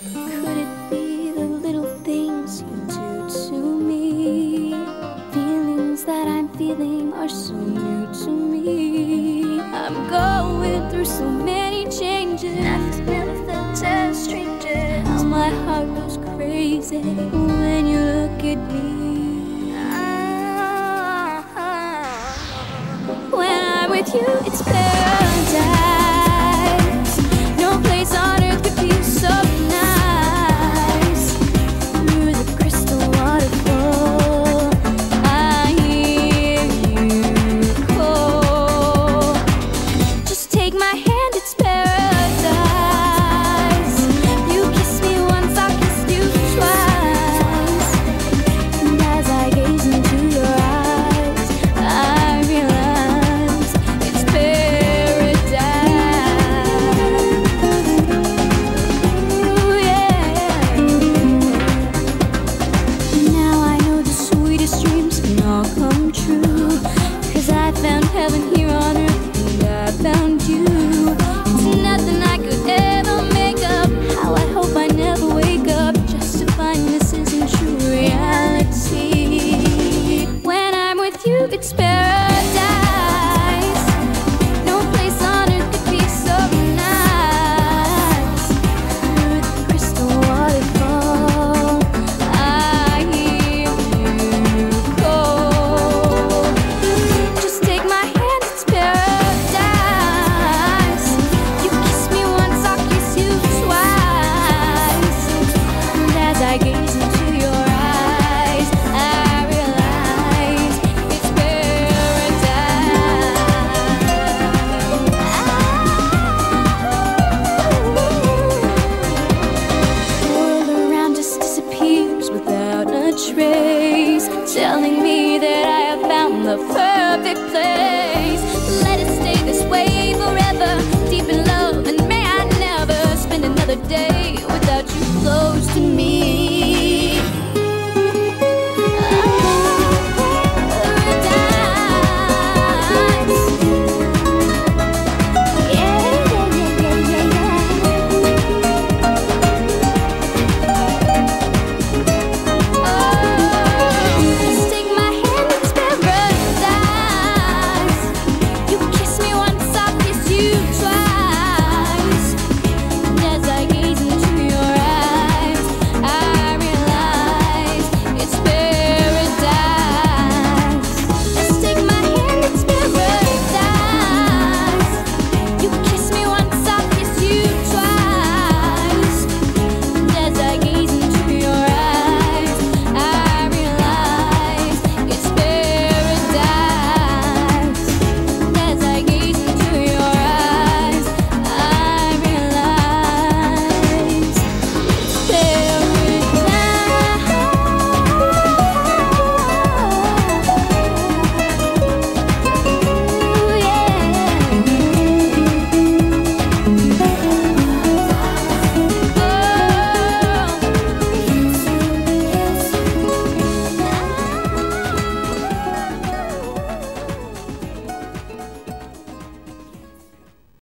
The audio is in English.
Could it be the little things you do to me? Feelings that I'm feeling are so new to me. I'm going through so many changes. I've never felt as stranger. How my heart goes crazy when you look at me. Ah. When I'm with you, it's paradise. Take my hand, it's paradise. You kiss me once, I'll kiss you twice. And as I gaze into your eyes, I realize it's paradise. Ooh, yeah. Now I know the sweetest dreams can all come true. Cause I found heaven here it's telling me that I have found the perfect place.